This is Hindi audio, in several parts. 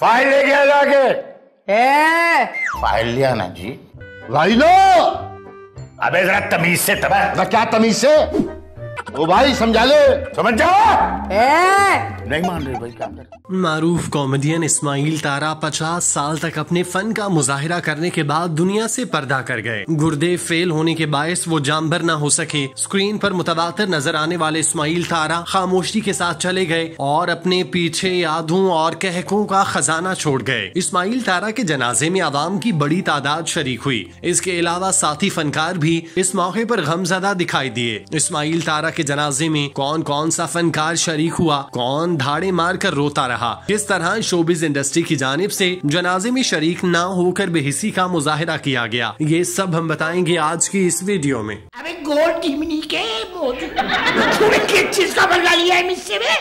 फ़ाइल ले गया जाके। ए। फ़ाइल लिया ना जी। लाई लो अबे जरा तमीज से तब क्या तमीज से? ओ भाई समझा ले। समझ जाओ ए। नहीं मान रहे भाई क्या कर मारूफ कॉमेडियन इस्माइल तारा पचास साल तक अपने फन का मुजाहिरा करने के बाद दुनिया से पर्दा कर गए। गुर्दे फेल होने के बायस वो जानबर न हो सके। स्क्रीन पर मुतवातर नज़र आने वाले इस्माइल तारा खामोशी के साथ चले गए और अपने पीछे यादों और कहकों का खजाना छोड़ गए। इस्माइल तारा के जनाजे में आवाम की बड़ी तादाद शरीक हुई। इसके अलावा साथी फनकार भी इस मौके पर गमजदा दिखाई दिए। इस्माइल तारा के जनाजे में कौन कौन सा फनकार शरीक हुआ कौन धाड़े मार कर रोता रहा। किस तरह शोबिज इंडस्ट्री की जानब से जनाजे में शरीक न होकर बेहिसी का मुजाहरा किया गया। ये सब हम बताएँगे आज की इस वीडियो में। अबे गोल टीमनी के तूने किस का बदला लिया है मुझसे बे?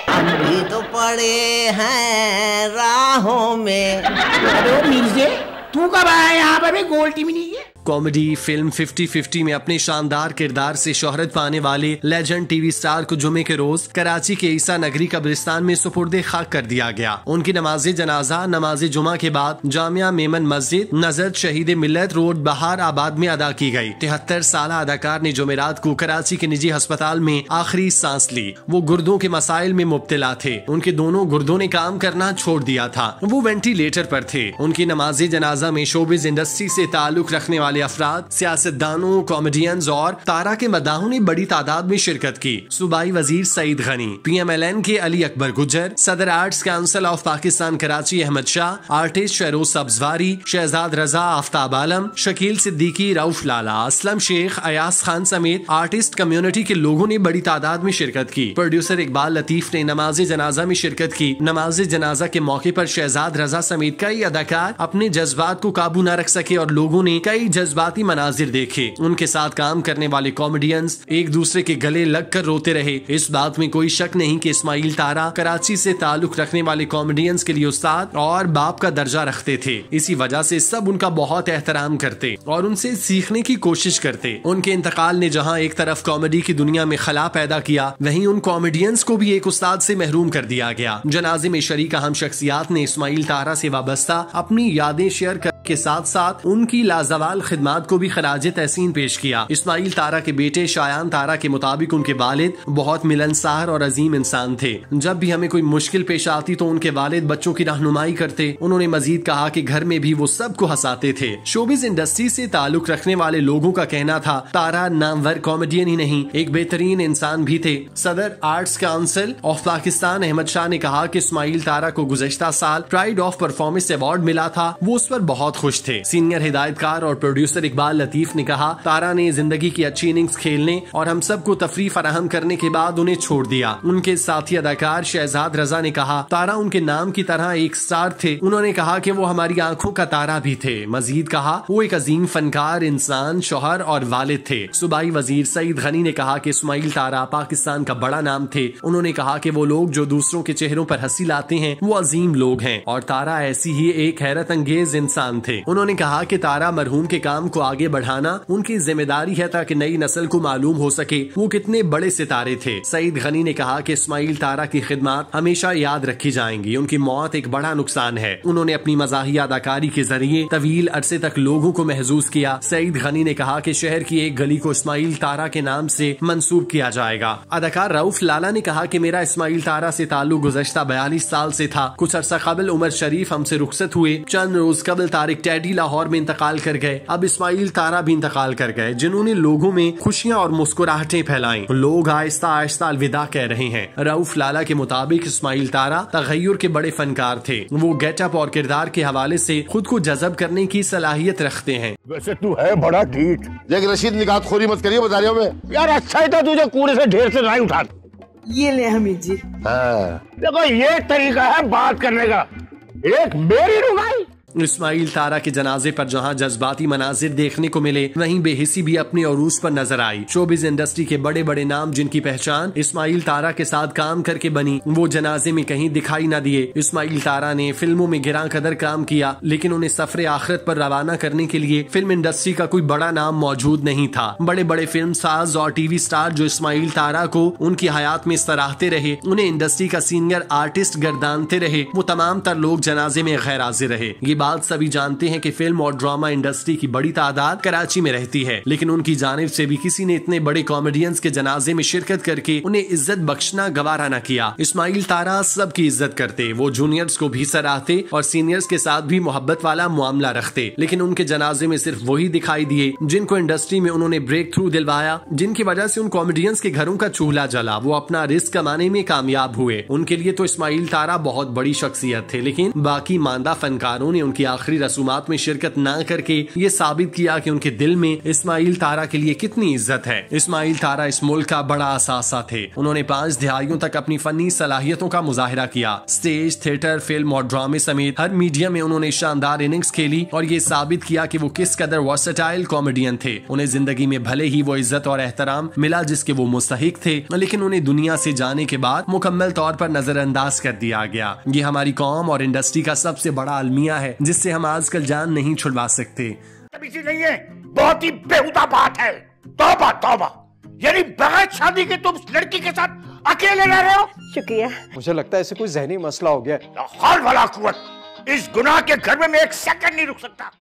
तो पड़े हैं राहों में। अरे मिर्जे तू कब आया यहाँ पर गोल टीमनी? कॉमेडी फ़िल्म 50-50 में अपने शानदार किरदार से शोहरत पाने वाले लेजेंड टीवी स्टार को जुमे के रोज कराची के ईसा नगरी कब्रिस्तान में सुपुर्द खाक कर दिया गया। उनकी नमाज़ जनाजा, नमाज़ जुमा के बाद जामिया मेमन मस्जिद, नज़र शहीद मिलत रोड, बहार आबाद में अदा की गई तिहत्तर साल अदाकार ने जुमेरात को कराची के निजी अस्पताल में आखिरी सांस ली। वो गुर्दों के मसाइल में मुब्तला थे। उनके दोनों गुर्दों ने काम करना छोड़ दिया था। वो वेंटिलेटर पर थे। उनकी नमाज़ जनाजा में शोबिज इंडस्ट्री से ताल्लुक रखने वाले अफराद, सियासतदानों कॉमेडियंस और तारा के मदाहों ने बड़ी तादाद में शिरकत की। सूबाई वज़ीर Saeed Ghani P M L N के अली अकबर गुजर सदर arts council of Pakistan Karachi Ahmed Shah, artist Shahroz Sabzwari, Shahzad Raza Aftab Alam, Shakeel Siddiqui, Rauf Lala Aslam, Sheikh Ayaz Khan समेत आर्टिस्ट कम्युनिटी के लोगों ने बड़ी तादाद में शिरकत की। प्रोड्यूसर इकबाल लतीफ ने नमाज़ जनाजा में शिरकत की। नमाज़ जनाजा के मौके पर शहजाद रजा समेत कई अदाकार अपने जज्बात को काबू न रख सके और लोगों ने कई जज्बाती मनाजिर देखे। उनके साथ काम करने वाले कॉमेडियंस एक दूसरे के गले लग कर रोते रहे। इस बात में कोई शक नहीं कि इस्माइल तारा कराची से ताल्लुक रखने वाले कॉमेडियंस के लिए उस्ताद और बाप का दर्जा रखते थे। इसी वजह से सब उनका बहुत एहतराम करते और उनसे सीखने की कोशिश करते। उनके इंतकाल ने जहाँ एक तरफ़ कॉमेडी की दुनिया में खला पैदा किया, वहीं उन कॉमेडियंस को भी एक उस्ताद से महरूम कर दिया गया। जनाजे में शरीक अहम शख्सियात ने इस्माइल तारा से वाबस्ता अपनी यादें शेयर कर के साथ साथ उनकी लाजवाल खिदमात को भी खराज तहसीन पेश किया। इस्माइल तारा के बेटे शायान तारा के मुताबिक उनके वालिद बहुत मिलनसार और अजीम इंसान थे। जब भी हमें कोई मुश्किल पेश आती तो उनके वालिद बच्चों की रहनुमाई करते। उन्होंने मजीद कहा कि घर में भी वो सबको हंसाते थे। शोबिज इंडस्ट्री से ताल्लुक रखने वाले लोगों का कहना था, तारा नामवर कॉमेडियन ही नहीं, एक बेहतरीन इंसान भी थे। सदर arts council of Pakistan Ahmed Shah ने कहा कि इस्माइल तारा को गुजश्ता साल प्राइड ऑफ़ परफॉर्मेंस अवार्ड मिला था। वो उस पर बहुत खुश थे। सीनियर हिदायतकार और प्रोड्यूसर इकबाल लतीफ ने कहा, तारा ने ज़िंदगी की अच्छी इनिंग्स खेलने और हम सबको तफरी फराहम करने के बाद उन्हें छोड़ दिया। उनके साथी अदाकार शहजाद रजा ने कहा, तारा उनके नाम की तरह एक स्टार थे। उन्होंने कहा की वो हमारी आँखों का तारा भी थे। मजीद कहा, वो एक अजीम फनकार, इंसान, शोहर और वालिद थे। सूबाई वज़ीर सईद गनी ने कहा कि इस्माइल तारा पाकिस्तान का बड़ा नाम थे। उन्होंने कहा कि वो लोग जो दूसरों के चेहरों पर हँसी लाते हैं, वो अजीम लोग हैं। और तारा ऐसी ही एक हैरत अंगेज इंसान थे। उन्होंने कहा कि तारा मरहूम के काम को आगे बढ़ाना उनकी ज़िम्मेदारी है ताकि नई नस्ल को मालूम हो सके। वो कितने बड़े सितारे थे। सईद गनी ने कहा कि इस्माइल तारा की खिदमत हमेशा याद रखी जाएँगी। उनकी मौत एक बड़ा नुकसान है। उन्होंने अपनी मजाही अदाकारी के ज़रिए तवील अरसे तक लोगों को महसूस किया। सईद गनी ने कहा कि शहर की एक गली को इस्माइल तारा के नाम से मंसूब किया जाएगा। अदाकार रऊफ लाला ने कहा कि मेरा इस्माइल तारा से ताल्लुक गुजश्ता बयालीस साल से था। कुछ अरसा कबल उमर शरीफ हमसे रुखसत हुए। चंद रोज कबल तारिक टैडी लाहौर में इंतकाल कर गए। अब इस्माइल तारा भी इंतकाल कर गए जिन्होंने लोगों में खुशियाँ और मुस्कुराहटें फैलाई। लोग आहिस्ता आहिस्ता अलविदा कह रहे हैं। रऊफ लाला के मुताबिक इस्माइल तारा तगैर के बड़े फनकार थे। वो गेटअप और किरदार के हवाले से खुद को जजब करने की सलाहियत रखते हैं। वैसे तू है बड़ा ढीठ। देख रशीद निकात खोरी मत करिए बाजारियों में यार अच्छा ही था तुझे कूड़े से ढेर से राय उठा। ये ले हमीद जी। हाँ। देखो ये तरीका है बात करने का। एक मेरी रुगाई। इस्माइल तारा के जनाजे पर जहाँ जज्बाती मनाजिर देखने को मिले, वहीं बेहिसी भी अपने अरूज पर नज़र आई। शोबिज इंडस्ट्री के बड़े बड़े नाम जिनकी पहचान इस्माइल तारा के साथ काम करके बनी, वो जनाजे में कहीं दिखाई न दिए। इस्माइल तारा ने फ़िल्मों में गिरा कदर काम किया, लेकिन उन्हें सफ़र आखिरत पर रवाना करने के लिए फ़िल्म इंडस्ट्री का कोई बड़ा नाम मौजूद नहीं था। बड़े बड़े फ़िल्म साज और टीवी स्टार जो इस्माइल तारा को उनकी हयात में सराहते रहे, उन्हें इंडस्ट्री का सीनियर आर्टिस्ट गर्दानते रहे। वो तमाम तर लोग जनाजे में गैर हाजिर रहे। ये बात सभी जानते हैं कि फ़िल्म और ड्रामा इंडस्ट्री की बड़ी तादाद कराची में रहती है। लेकिन उनकी जानब से भी किसी ने इतने बड़े कॉमेडियंस के जनाजे में शिरकत करके उन्हें इज़्ज़त बख्शना गवारा न किया। इस्माइल तारा सबकी इज़्ज़त करते। वो जूनियर्स को भी सराहते और सीनियर्स के साथ भी मोहब्बत वाला मामला रखते। लेकिन उनके जनाजे में सिर्फ़ वही दिखाई दिए, जिनको इंडस्ट्री में उन्होंने ब्रेक थ्रू दिलवाया, जिनकी वजह से उन कॉमेडियंस के घरों का चूल्हा जला। वो अपना रिस्क कमाने में कामयाब हुए। उनके लिए तो इस्माइल तारा बहुत बड़ी शख्सियत थे, लेकिन बाकी मानदा फनकारों ने उनकी आखिरी रसूमात में शिरकत न करके ये साबित किया कि उनके दिल में इस्माइल तारा के लिए कितनी इज़्ज़त है। इस्माइल तारा इस मुल्क का बड़ा असासा थे। उन्होंने पाँच दिहाइयों तक अपनी फनी सलाहियतों का मुजाहरा किया। स्टेज, थिएटर, फ़िल्म और ड्रामे समेत हर मीडिया में उन्होंने शानदार इनिंग्स खेली और ये साबित किया कि वो किस कदर वर्सेटाइल कॉमेडियन थे। उन्हें ज़िंदगी में भले ही वो इज़्ज़त और एहतराम मिला जिसके वो मुस्तहिक थे, लेकिन उन्हें दुनिया से जाने के बाद मुकम्मल तौर पर नजरअंदाज कर दिया गया। ये हमारी कौम और इंडस्ट्री का सबसे बड़ा अलमिया है। जिससे हम आजकल जान नहीं छुड़वा सकते। नहीं है बहुत ही बेहुदा बात है। तौबा तौबा। यानी बगैर शादी के तुम उस लड़की के साथ अकेले रह रहे हो? शुक्रिया। मुझे लगता है ऐसे कोई जहनी मसला हो गया हर भला कुवत इस गुनाह के घर में मैं एक सेकंड नहीं रुक सकता।